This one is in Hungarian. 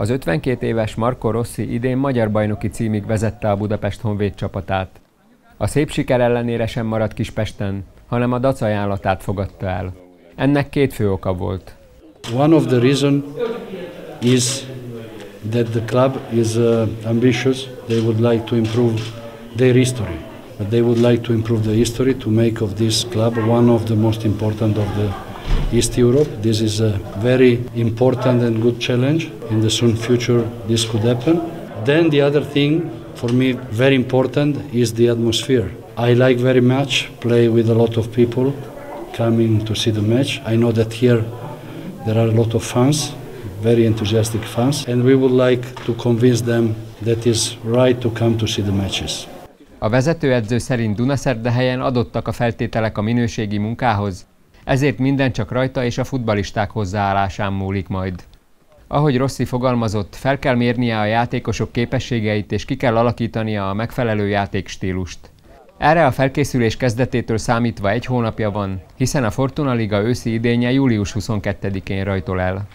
Az 52 éves Marco Rossi idén magyar bajnoki címig vezette a Budapest Honvéd csapatát. A szép siker ellenére sem maradt Kispesten, hanem a dac ajánlatát fogadta el. Ennek két fő oka volt. One of the reason is that the club is uh, ambitious. They would like to improve their history. They would like to improve the history to make of this club one of the most important of the East Europe. This is a very important and good challenge. In the soon future, this could happen. Then the other thing for me very important is the atmosphere. I like very much play with a lot of people coming to see the match. I know that here there are a lot of fans, very enthusiastic fans, and we would like to convince them that it's right to come to see the matches. A vezetőedző szerint Dunaszerdehelyen adottak a feltételek a minőségi munkához, ezért minden csak rajta és a futbalisták hozzáállásán múlik majd. Ahogy Rossi fogalmazott, fel kell mérnie a játékosok képességeit és ki kell alakítania a megfelelő játékstílust. Erre a felkészülés kezdetétől számítva egy hónapja van, hiszen a Fortuna Liga őszi idénye július 22-én rajtol el.